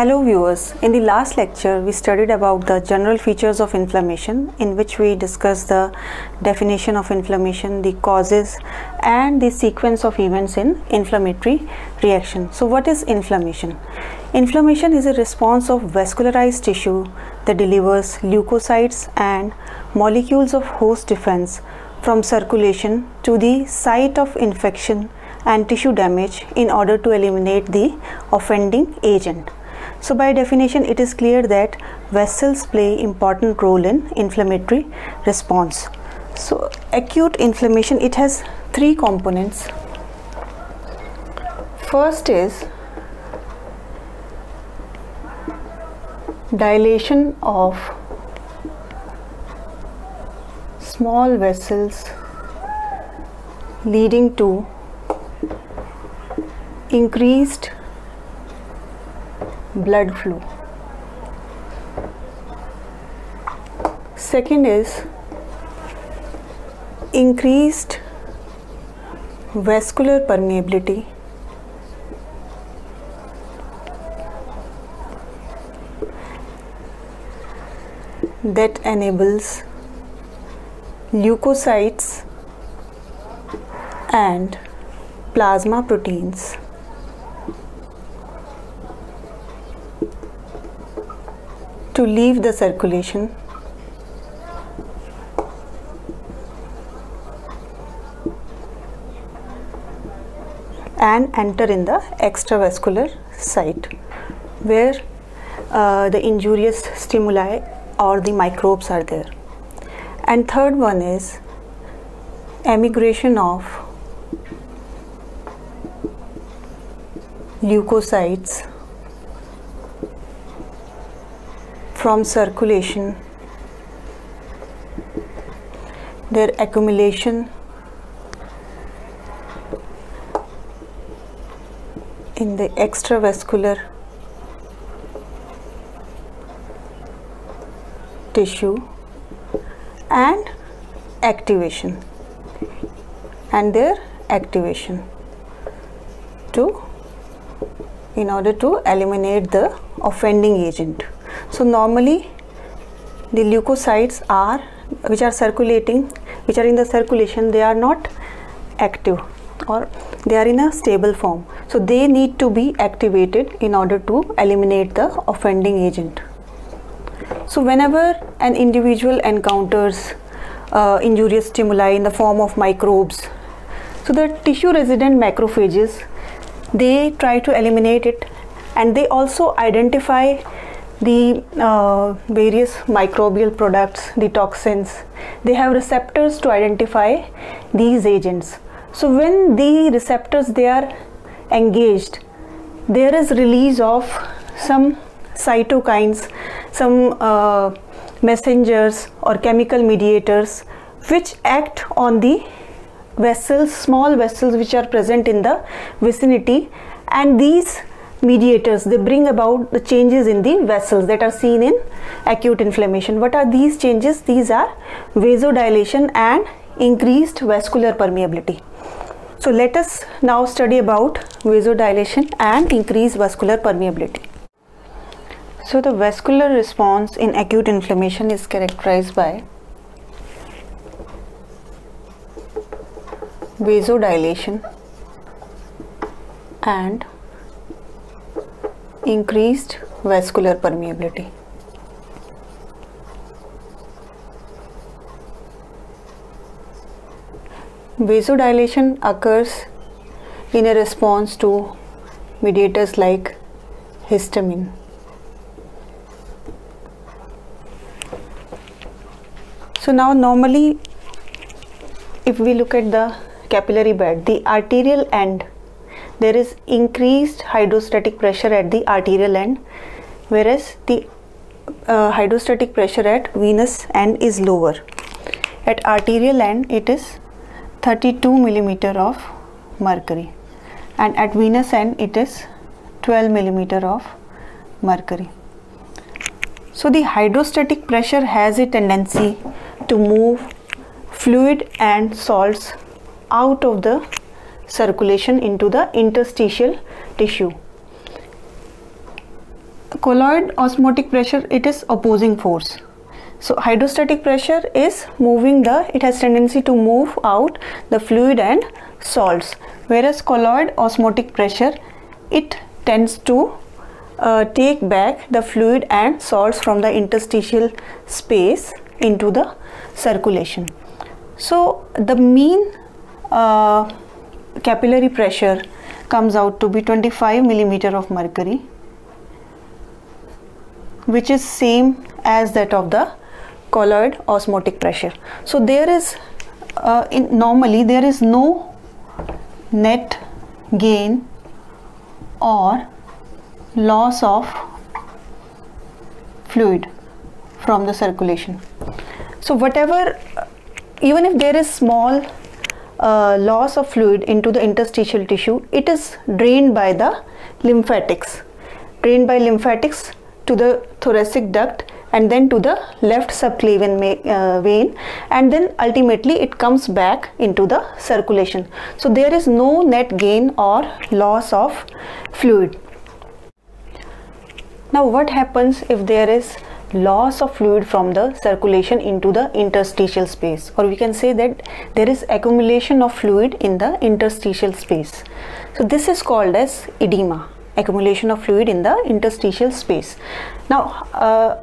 Hello viewers, in the last lecture we studied about the general features of inflammation in which we discussed the definition of inflammation, the causes and the sequence of events in inflammatory reaction. So what is inflammation? Inflammation is a response of vascularized tissue that delivers leukocytes and molecules of host defense from circulation to the site of infection and tissue damage in order to eliminate the offending agent. So by definition it is clear that vessels play important role in inflammatory response. So acute inflammation it has three components. First is dilation of small vessels leading to increased blood flow. Second is increased vascular permeability. that enables leukocytes and plasma proteins to leave the circulation. And enter in the extravascular site where uh, the injurious stimuli or the microbes are there. And third one is emigration of leukocytes from circulation. Their accumulation in the extravascular tissue and activation and their activation to in order to eliminate the offending agent so normally the leukocytes are which are circulating which are in the circulation they are not active or they are in a stable form. So they need to be activated in order to eliminate the offending agent. So whenever an individual encounters uh, injurious stimuli in the form of microbes so the tissue resident macrophages they try to eliminate it and they also identify the uh, various microbial products the toxins they have receptors to identify these agents. So when the receptors they are engaged there is release of some cytokines some uh, messengers or chemical mediators which act on the vessels small vessels which are present in the vicinity and these mediators they bring about the changes in the vessels that are seen in acute inflammation. What are these changes? These are vasodilation and increased vascular permeability. So let us now study about vasodilation and increased vascular permeability. So the vascular response in acute inflammation is characterized by vasodilation and increased vascular permeability. Vasodilation occurs in a response to mediators like histamine. So now normally if we look at the capillary bed, the arterial end there is increased hydrostatic pressure at the arterial end whereas the uh, hydrostatic pressure at venous end is lower. At arterial end it is 32 millimeter of mercury and at venous end it is 12 millimeter of mercury. So the hydrostatic pressure has a tendency to move fluid and salts out of the circulation into the interstitial tissue. colloid osmotic pressure it is opposing force so hydrostatic pressure is moving the it has tendency to move out the fluid and salts whereas colloid osmotic pressure it tends to uh, take back the fluid and salts from the interstitial space into the circulation so the mean uh, capillary pressure comes out to be 25 millimeter of mercury which is same as that of the colloid osmotic pressure. So there is uh, in normally there is no net gain or loss of fluid from the circulation. So whatever even if there is small uh, loss of fluid into the interstitial tissue it is drained by the lymphatics. Drained by lymphatics to the thoracic duct and then to the left subclavian uh, vein and then ultimately it comes back into the circulation. So there is no net gain or loss of fluid. Now what happens if there is loss of fluid from the circulation into the interstitial space. Or we can say that there is accumulation of fluid in the interstitial space. So this is called as edema accumulation of fluid in the interstitial space. Now uh,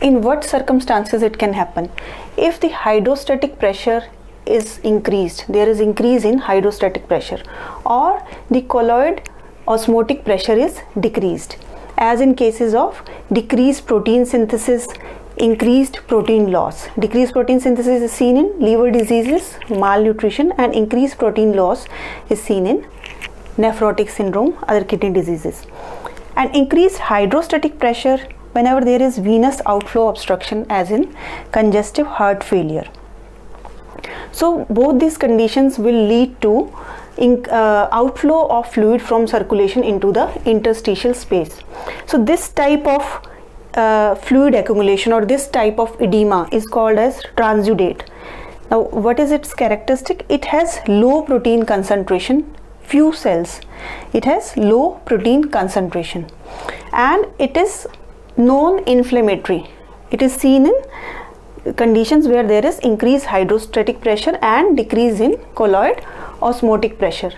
in what circumstances it can happen? If the hydrostatic pressure is increased there is increase in hydrostatic pressure. Or the colloid osmotic pressure is decreased as in cases of decreased protein synthesis increased protein loss. Decreased protein synthesis is seen in liver diseases malnutrition and increased protein loss is seen in nephrotic syndrome other kidney diseases. And increased hydrostatic pressure whenever there is venous outflow obstruction as in congestive heart failure. So both these conditions will lead to in, uh, outflow of fluid from circulation into the interstitial space. So this type of uh, fluid accumulation or this type of edema is called as transudate. Now what is its characteristic? It has low protein concentration, few cells. It has low protein concentration and it is non-inflammatory. It is seen in conditions where there is increased hydrostatic pressure and decrease in colloid osmotic pressure.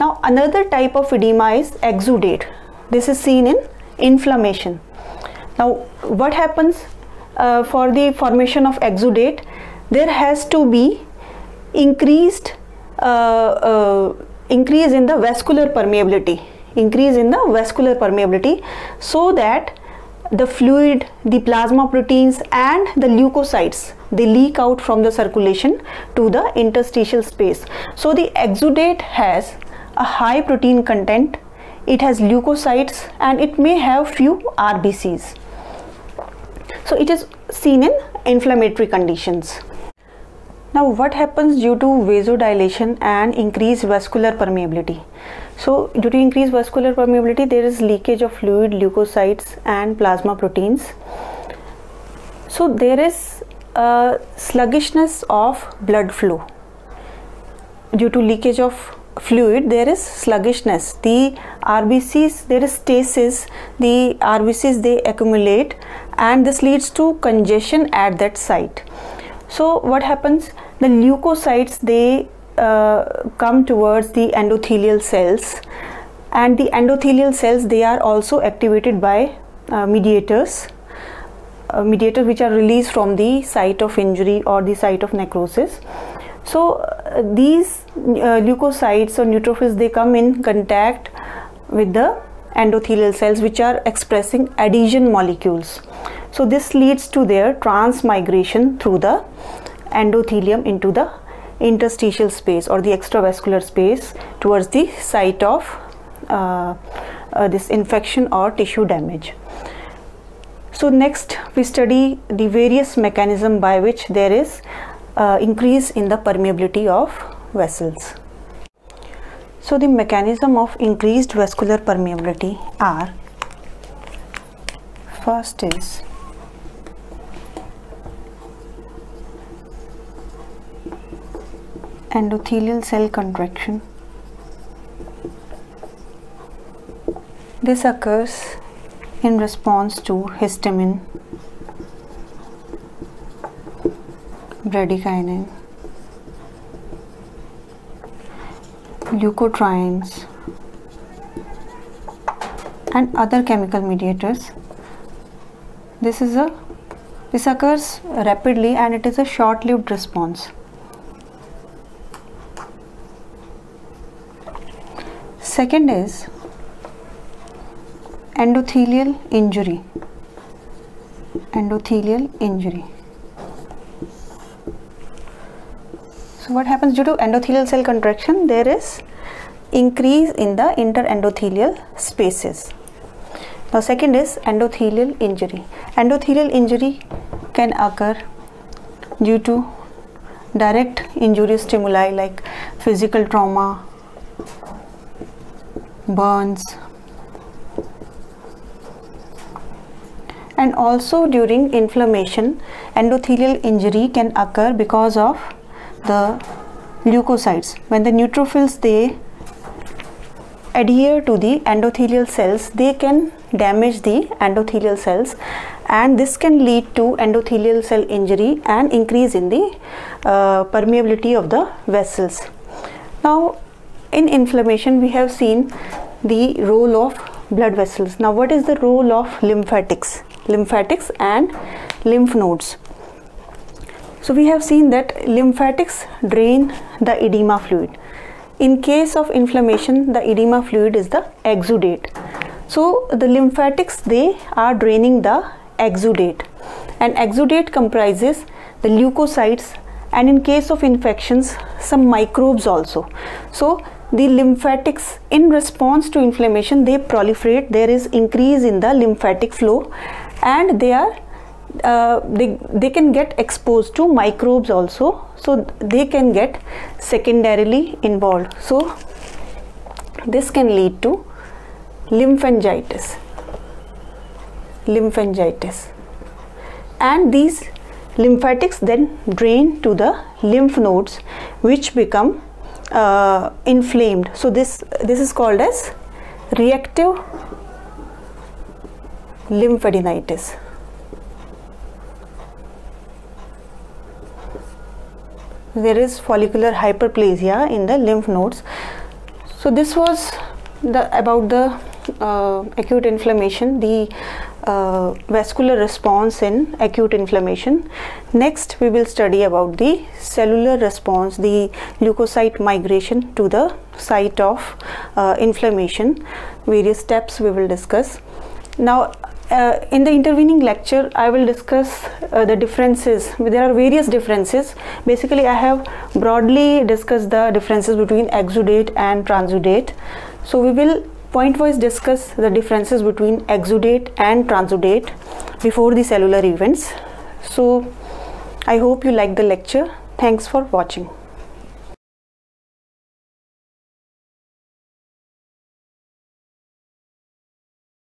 Now another type of edema is exudate. This is seen in inflammation. Now what happens uh, for the formation of exudate? There has to be increased uh, uh, increase in the vascular permeability increase in the vascular permeability so that the fluid, the plasma proteins and the leukocytes they leak out from the circulation to the interstitial space. So the exudate has a high protein content, it has leukocytes and it may have few RBCs. So it is seen in inflammatory conditions. Now what happens due to vasodilation and increased vascular permeability? So due to increased vascular permeability there is leakage of fluid, leukocytes and plasma proteins. So there is a sluggishness of blood flow. Due to leakage of fluid there is sluggishness. The RBCs there is stasis, the RBCs they accumulate and this leads to congestion at that site. So what happens? The leukocytes they uh, come towards the endothelial cells. And the endothelial cells they are also activated by uh, mediators. Uh, mediators which are released from the site of injury or the site of necrosis. So uh, these uh, leukocytes or neutrophils they come in contact with the endothelial cells which are expressing adhesion molecules so this leads to their transmigration through the endothelium into the interstitial space or the extravascular space towards the site of uh, uh, this infection or tissue damage. So next we study the various mechanism by which there is uh, increase in the permeability of vessels. So the mechanism of increased vascular permeability are first is endothelial cell contraction. This occurs in response to histamine bradykinin leukotrienes and other chemical mediators this is a this occurs rapidly and it is a short-lived response second is endothelial injury. Endothelial injury. So what happens due to endothelial cell contraction? There is increase in the interendothelial spaces. Now second is endothelial injury. Endothelial injury can occur due to direct injurious stimuli like physical trauma burns and also during inflammation endothelial injury can occur because of the leukocytes. When the neutrophils they adhere to the endothelial cells they can damage the endothelial cells. And this can lead to endothelial cell injury and increase in the uh, permeability of the vessels. Now in inflammation we have seen the role of blood vessels. Now what is the role of lymphatics? Lymphatics and lymph nodes. So we have seen that lymphatics drain the edema fluid. In case of inflammation the edema fluid is the exudate. So the lymphatics they are draining the exudate. And exudate comprises the leukocytes and in case of infections some microbes also. So the lymphatics in response to inflammation they proliferate. There is increase in the lymphatic flow and they are uh, they, they can get exposed to microbes also. So they can get secondarily involved. So this can lead to lymphangitis. Lymphangitis. And these lymphatics then drain to the lymph nodes which become uh, inflamed. So this this is called as reactive lymphadenitis. There is follicular hyperplasia in the lymph nodes. So this was the about the uh, acute inflammation. The uh, vascular response in acute inflammation. Next we will study about the cellular response the leukocyte migration to the site of uh, inflammation. Various steps we will discuss. Now uh, in the intervening lecture I will discuss uh, the differences. There are various differences. Basically I have broadly discussed the differences between exudate and transudate. So we will point wise discuss the differences between exudate and transudate before the cellular events. So I hope you like the lecture. Thanks for watching